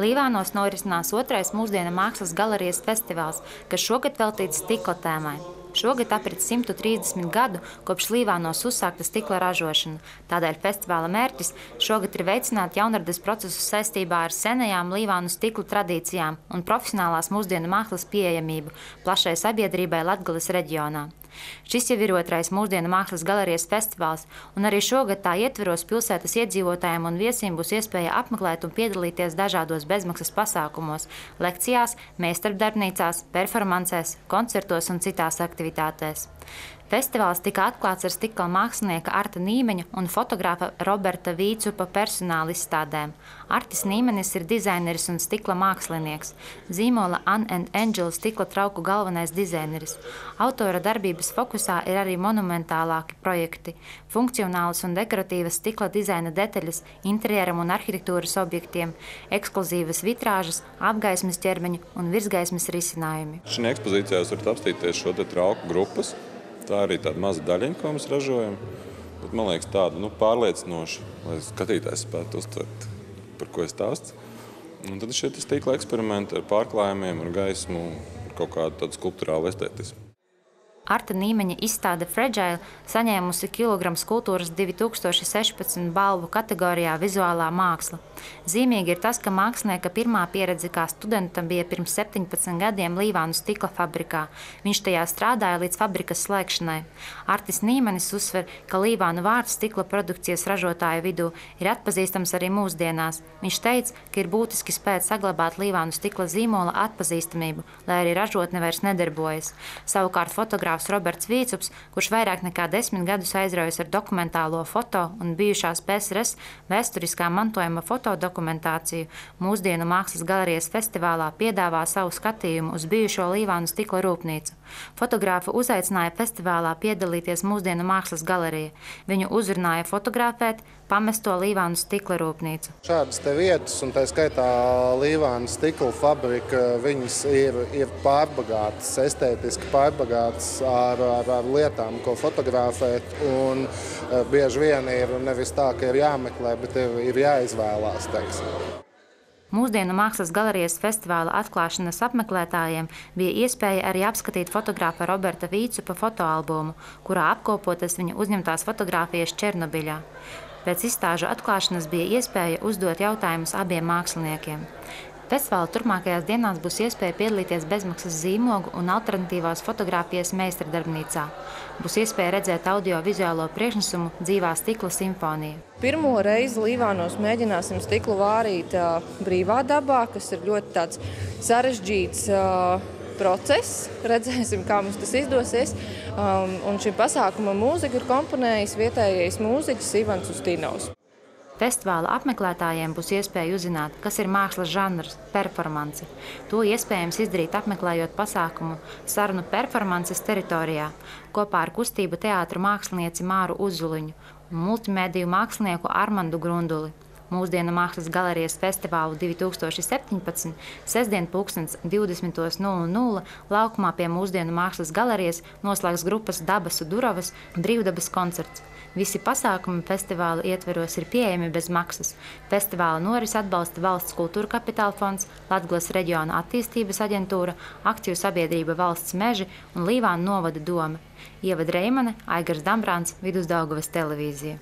Līvānos norisinās otrais mūsdienu mākslas galerijas festivāls, kas šogad veltīts stikla tēmai. Šogad aprit 130 gadu kopš Līvānos uzsākta stikla ražošana. Tādēļ festivāla mērķis šogad ir veicināt jaunradas procesus saistībā ar senajām Līvānu stikla tradīcijām un profesionālās mūsdienu mākslas pieejamību plašai sabiedrībai Latgales reģionā. Šis jau ir otrais mūsdienu mākslas galerijas festivāls, un arī šogad tā ietveros pilsētas iedzīvotājiem un viesiem būs iespēja apmeklēt un piedalīties dažādos bezmaksas pasākumos, lekcijās, meistardarbnīcās, performancēs, koncertos un citās aktivitātēs. Festivāls tika atklāts ar stikla mākslinieka Arta Nīmeņa un fotogrāfa Roberta Vīcupa personāla izstādēm. Artis Nīmenis ir dizaineris un stikla mākslinieks, zīmola An and Angel stikla trauku galvenais dizaineris. Autora darbības fokusā ir arī monumentālāki projekti, funkcionālas un dekoratīvas stikla dizaina detaļas interjeram un arhitektūras objektiem, ekskluzīvas vitrāžas, apgaismas ķermeņu un virsgaismas risinājumi. Šajā ekspozīcijā varat apstīties šo trauku grupas, Tā arī tāda maza daļiņa, ko mēs ražojam. Bet, man liekas, tāda nu, pārliecinoša, lai skatītājs spētu uztvert, par ko es stāstu. Un tad ir šie tīkla eksperimenti ar pārklājumiem, ar gaismu, ar kaut kādu tādu skulptūrālu estētismu. Arta Nīmeņa izstāde Fragile saņēmusi kilograms kultūras 2016 balvu kategorijā vizuālā māksla. Zīmīgi ir tas, ka mākslinieka pirmā pieredze kā studentam bija pirms 17 gadiem Līvānu stikla fabrikā. Viņš tajā strādāja līdz fabrikas slēgšanai. Artis Nīmenis uzsver, ka Līvānu vārds stikla produkcijas ražotāju vidū ir atpazīstams arī mūsdienās. Viņš teica, ka ir būtiski spēt saglabāt Līvānu stikla zīmola atpazīstamību, lai arī ražotne vairs nedarbojas. Savukārt fotogrāfs fotogrāfs Roberts Vīcups, kurš vairāk nekā desmit gadus aizraujas ar dokumentālo foto un bijušās PSRS vēsturiskā mantojuma fotodokumentāciju, mūsdienu mākslas galerijas festivālā piedāvā savu skatījumu uz bijušo Līvānu stikla rūpnīcu. Fotogrāfu uzaicināja festivālā piedalīties mūsdienu mākslas galerija. Viņu uzrunāja fotografēt pamesto Līvānu stikla rūpnīcu. Šādas vietas, un tā skaitā Līvānu stikla fabrika, viņas ir, ir pārbagātas, estētiski pārbagātas ar, ar, ar lietām, ko fotografēt. Un e, bieži vien ir nevis tā, ka ir jāmeklē, bet ir, jāizvēlās. Teiksim. Mūsdienu mākslas galerijas festivāla atklāšanas apmeklētājiem bija iespēja arī apskatīt fotogrāfa Roberta Vīcupa fotoalbumu, kurā apkopotas viņa uzņemtās fotogrāfijas Černobiļā. Pēc izstāžu atklāšanas bija iespēja uzdot jautājumus abiem māksliniekiem. Festivāla turpmākajās dienās būs iespēja piedalīties bezmaksas zīmogu un alternatīvās fotografijas meistardarbnīcā. Būs iespēja redzēt audio-vizuālo priekšnesumu dzīvā stikla simfonija. Pirmo reizi Līvānos mēģināsim stiklu vārīt brīvā dabā, kas ir ļoti tāds sarežģīts process. Redzēsim, kā mums tas izdosies. Un šim pasākumam mūziku ir komponējis vietējais mūziķis Ivans Ustinovs. Festivāla apmeklētājiem būs iespēja uzzināt, kas ir mākslas žanrs – performance. To iespējams izdarīt apmeklējot pasākumu sarunu performances teritorijā kopā ar kustību teātru mākslinieci Māru Uzuliņu un multimediju mākslinieku Armandu Grunduli. Mūsdienu mākslas galerijas festivālu 2017. sestdien pulkstens 20.00 laukumā pie Mūsdienu mākslas galerijas noslēgs grupas Dabas Durovas brīvdabas koncerts. Visi pasākumi festivāla ietveros ir pieejami bez maksas. Festivāla noris atbalsta Valsts kultūra kapitāla fonds, Latgales reģiona attīstības aģentūra, akciju sabiedrība Valsts meži un Līvāna novada doma. Ievada Reimane, Aigars Dambrāns, Vidusdaugavas televīzija.